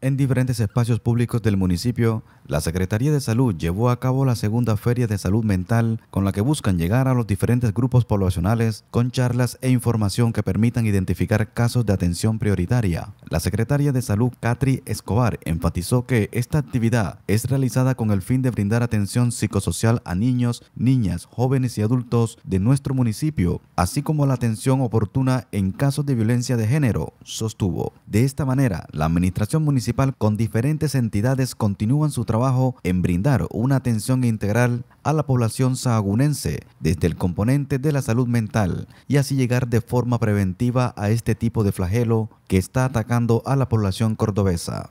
En diferentes espacios públicos del municipio, la Secretaría de Salud llevó a cabo la segunda Feria de Salud Mental con la que buscan llegar a los diferentes grupos poblacionales con charlas e información que permitan identificar casos de atención prioritaria. La Secretaria de Salud, Catri Escobar, enfatizó que esta actividad es realizada con el fin de brindar atención psicosocial a niños, niñas, jóvenes y adultos de nuestro municipio, así como la atención oportuna en casos de violencia de género, sostuvo. De esta manera, la Administración Municipal con diferentes entidades continúan su trabajo en brindar una atención integral a la población sahagunense desde el componente de la salud mental y así llegar de forma preventiva a este tipo de flagelo que está atacando a la población cordobesa.